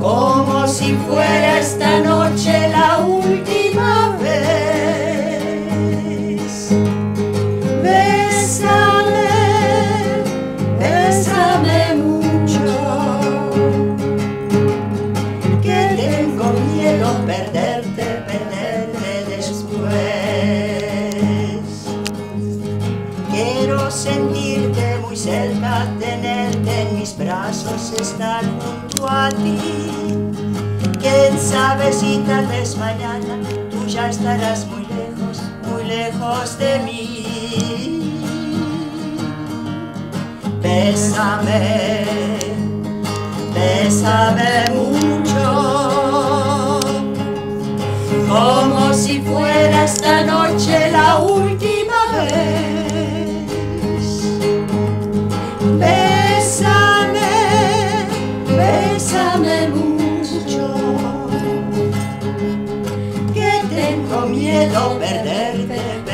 como si fuera esta noche la última vez. Bésame, bésame mucho, que tengo miedo perderte, sentirte muy cerca, tenerte en mis brazos, estar junto a ti. Quién sabe si tal vez mañana tú ya estarás muy lejos, muy lejos de mí. Bésame, bésame mucho, como si fuera esta noche la última bésame mucho, que tengo miedo perderte.